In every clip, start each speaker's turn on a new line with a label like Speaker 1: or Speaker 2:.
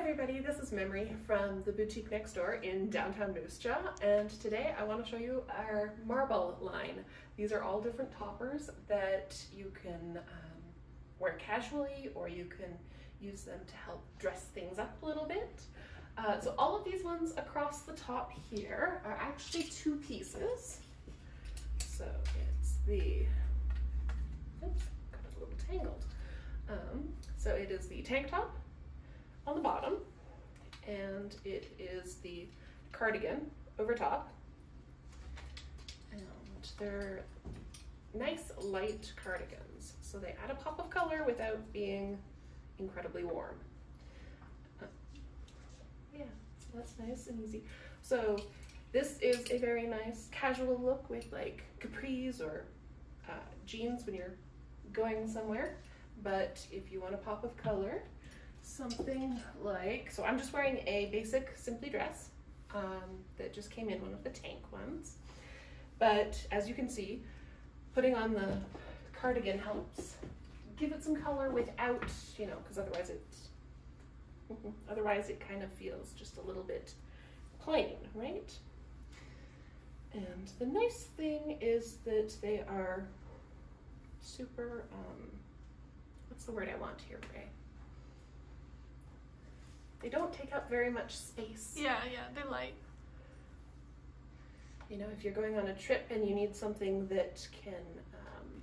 Speaker 1: everybody, this is Memory from the boutique next door in downtown Moose Jaw and today I want to show you our marble line. These are all different toppers that you can um, wear casually or you can use them to help dress things up a little bit. Uh, so all of these ones across the top here are actually two pieces. So it's the, oops, got a little tangled. Um, so it is the tank top and it is the cardigan over top. And they're nice light cardigans. So they add a pop of color without being incredibly warm. Uh, yeah, so that's nice and easy. So this is a very nice casual look with like capris or uh, jeans when you're going somewhere. But if you want a pop of color, something like, so I'm just wearing a basic Simply dress um, that just came in, one of the tank ones. But as you can see, putting on the cardigan helps give it some color without, you know, because otherwise it, otherwise it kind of feels just a little bit plain, right? And the nice thing is that they are super, um, what's the word I want here, Ray? They don't take up very much space.
Speaker 2: Yeah, yeah, they're light.
Speaker 1: You know, if you're going on a trip and you need something that can um,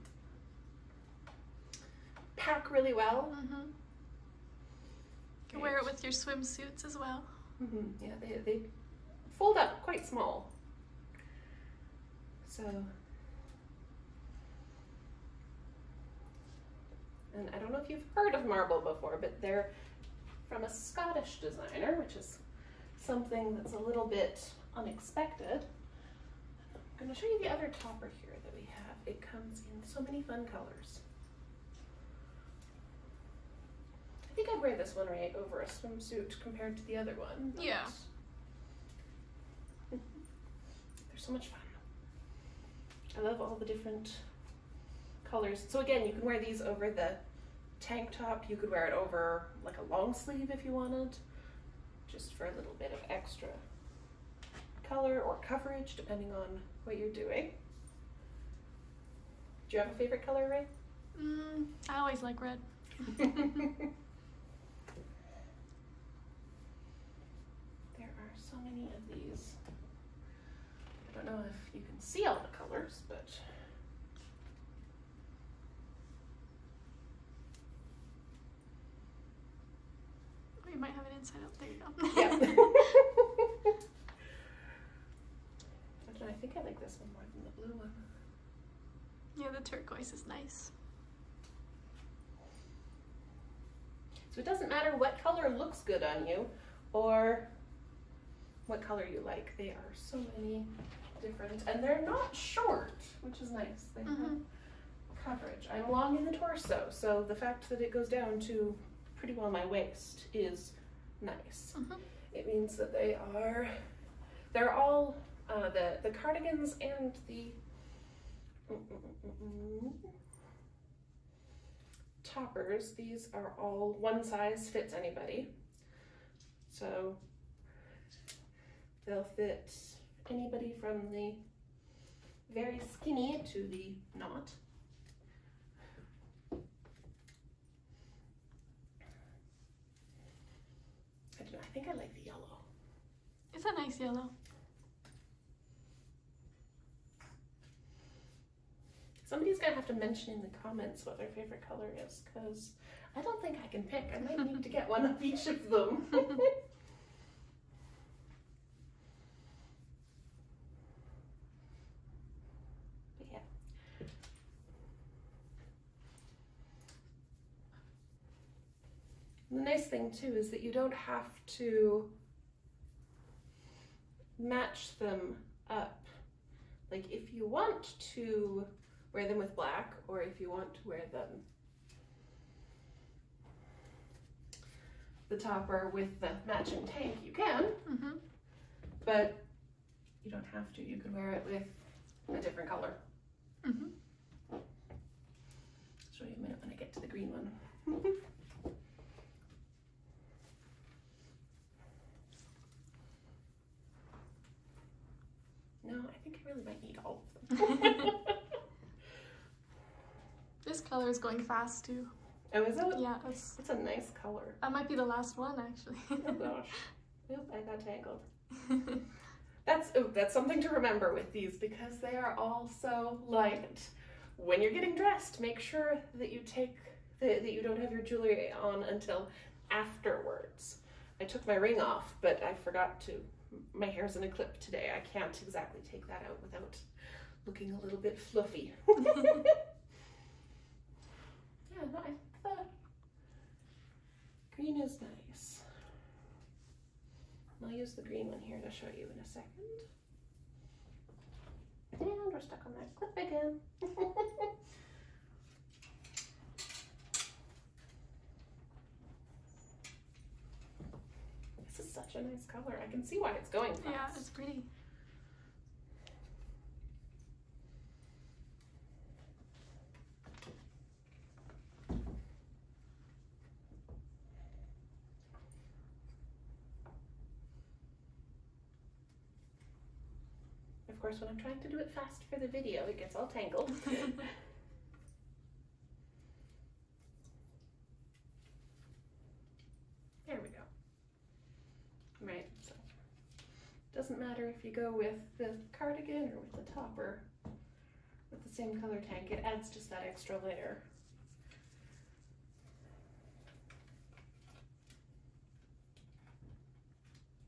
Speaker 1: pack really well.
Speaker 2: Mm-hmm. You can wear it with your swimsuits as well.
Speaker 1: Mm-hmm. Yeah, they, they fold up quite small. So, and I don't know if you've heard of marble before, but they're from a Scottish designer, which is something that's a little bit unexpected. I'm going to show you the other topper here that we have. It comes in so many fun colors. I think I'd wear this one right over a swimsuit compared to the other one.
Speaker 2: Yeah.
Speaker 1: They're so much fun. I love all the different colors. So again, you can wear these over the tank top. You could wear it over like a long sleeve if you wanted, just for a little bit of extra color or coverage, depending on what you're doing. Do you have a favorite color, Ray?
Speaker 2: Mm, I always like red.
Speaker 1: there are so many of these. I don't know if you can see all the colors, but
Speaker 2: We might have it inside out. There you go.
Speaker 1: yeah. I think I like this one more than the blue one.
Speaker 2: yeah, the turquoise is nice.
Speaker 1: So it doesn't matter what color looks good on you or what color you like. They are so many different, and they're not short, which is nice. They have
Speaker 2: Mhm.
Speaker 1: coverage. I'm long in the torso, so the fact that it goes down to pretty well my waist is nice.
Speaker 2: Mhm.
Speaker 1: It means that they are, they're all, uh, the, the cardigans and the toppers, these are all one size fits anybody. So they'll fit anybody from the very skinny to the not. I don't know, I think I like the yellow.
Speaker 2: It's a nice yellow.
Speaker 1: Somebody's gonna have to mention in the comments what their favorite color is, because I don't think I can pick. I might need to get one of each of them. But yeah. The nice thing too is that you don't have to match them up. Like if you want to wear them with black or if you want to wear them the topper with the matching tank, you can,
Speaker 2: Mm-hmm.
Speaker 1: but you don't have to. You can wear it with a different color.
Speaker 2: Mm-hmm.
Speaker 1: I'll show you a minute when I get to the green one. really might need all of them.
Speaker 2: This color is going fast too.
Speaker 1: Oh, is it?
Speaker 2: Yeah, it's,
Speaker 1: It's a nice color.
Speaker 2: that might be the last one actually.
Speaker 1: Oh gosh. Yep, I got tangled. That's oh, that's something to remember with these because they are all so light. When you're getting dressed, make sure that you take that, that you don't have your jewelry on until afterwards. I took my ring off, but I forgot to. My hair's in a clip today. I can't exactly take that out without looking a little bit fluffy. yeah, no, I think the green is nice. I'll use the green one here to show you in a second. And we're stuck on that clip again. this is such a nice color. I can see why it's going fast.
Speaker 2: yeah, it's pretty.
Speaker 1: Of course, when I'm trying to do it fast for the video, it gets all tangled. there we go. Right, so doesn't matter if you go with the cardigan or with the topper with the same color tank, it adds just that extra layer.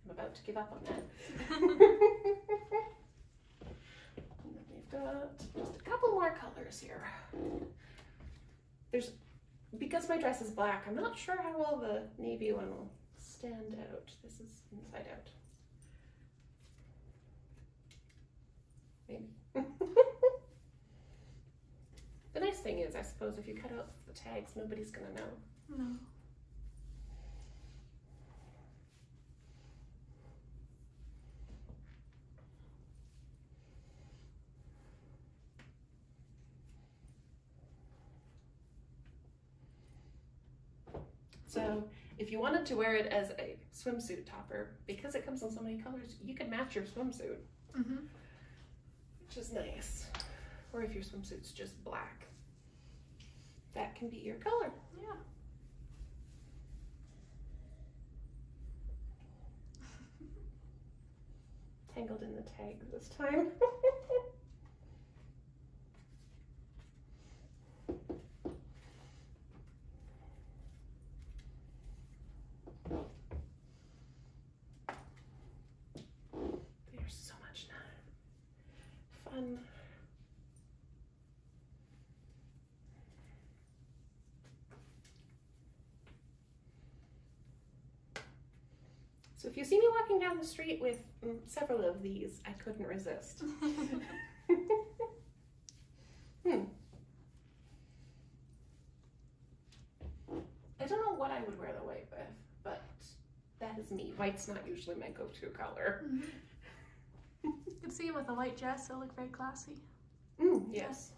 Speaker 1: I'm about to give up on that. Got uh, just a couple more colors here. There's, because my dress is black, I'm not sure how well the navy one will stand out. This is inside out. Maybe. the nice thing is, I suppose, if you cut out the tags, nobody's gonna know.
Speaker 2: No.
Speaker 1: So if you wanted to wear it as a swimsuit topper, because it comes in so many colors, you could match your swimsuit,
Speaker 2: Mm-hmm.
Speaker 1: which is nice. Or if your swimsuit's just black, that can be your color.
Speaker 2: Yeah.
Speaker 1: Tangled in the tags this time. They are so much fun. So if you see me walking down the street with mm, several of these, I couldn't resist. hmm. I don't know what I would wear the white with, but that is me. White's not usually my go-to color.
Speaker 2: Mhm. You can see it with a white dress, it'll look very classy.
Speaker 1: Mm, yes.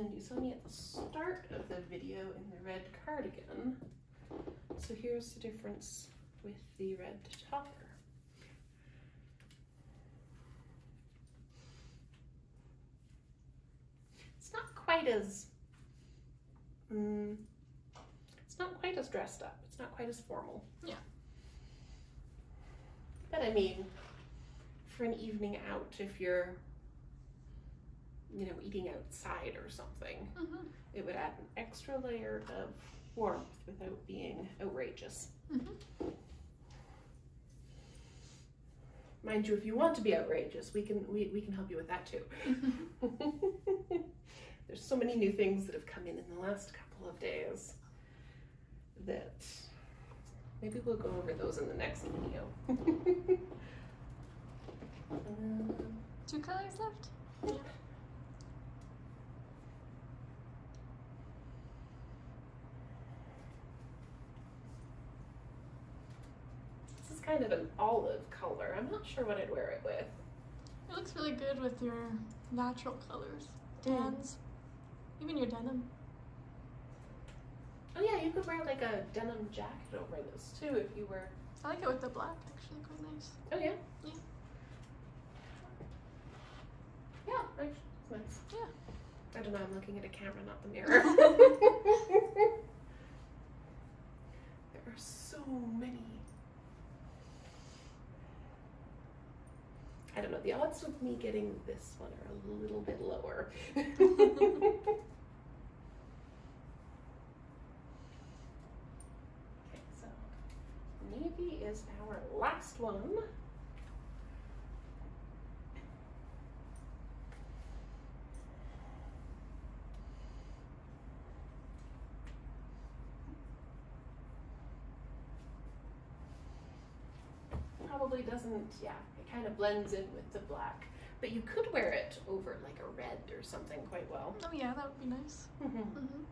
Speaker 1: And you saw me at the start of the video in the red cardigan. So here's the difference with the red topper. It's not quite as, mm, it's not quite as dressed up. It's not quite as formal.
Speaker 2: Yeah.
Speaker 1: But I mean, for an evening out, if you're, you know, eating outside or something,
Speaker 2: Mm-hmm.
Speaker 1: it would add an extra layer of warmth without being outrageous.
Speaker 2: Mm-hmm.
Speaker 1: Mind you, if you want to be outrageous, we can we, we can help you with that too. There's so many new things that have come in in the last couple of days that maybe we'll go over those in the next video. Um,
Speaker 2: Two colors left?
Speaker 1: this is kind of an olive color. I'm not sure what I'd wear it with.
Speaker 2: It looks really good with your natural colors. Hmm. Tans. Even your denim.
Speaker 1: Oh yeah, you could wear like a denim jacket over this too if you were.
Speaker 2: I like it with the black, actually, quite nice.
Speaker 1: Oh yeah.
Speaker 2: Yeah.
Speaker 1: Yeah, actually, it's nice.
Speaker 2: Yeah.
Speaker 1: I don't know. I'm looking at a camera, not the mirror. there are so many. I don't know. The odds of me getting this one are a little bit lower. okay, so navy is our last one. Probably doesn't, yeah, kind of blends in with the black. But you could wear it over like a red or something quite well.
Speaker 2: Oh yeah, that would be nice. Mm-hmm.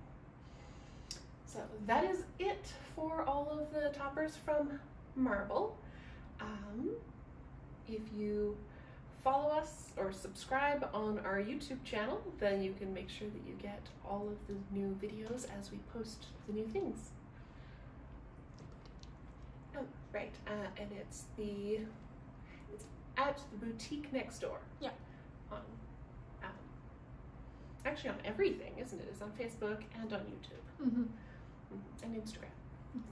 Speaker 1: So that is it for all of the toppers from Marble. Um, if you follow us or subscribe on our YouTube channel, then you can make sure that you get all of the new videos as we post the new things. Oh, right, uh, and it's the at the boutique next door.
Speaker 2: Yeah.
Speaker 1: On, um, actually on everything, isn't it? It's on Facebook and on YouTube
Speaker 2: Mm-hmm.
Speaker 1: and Instagram.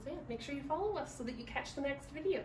Speaker 1: So yeah, make sure you follow us so that you catch the next video.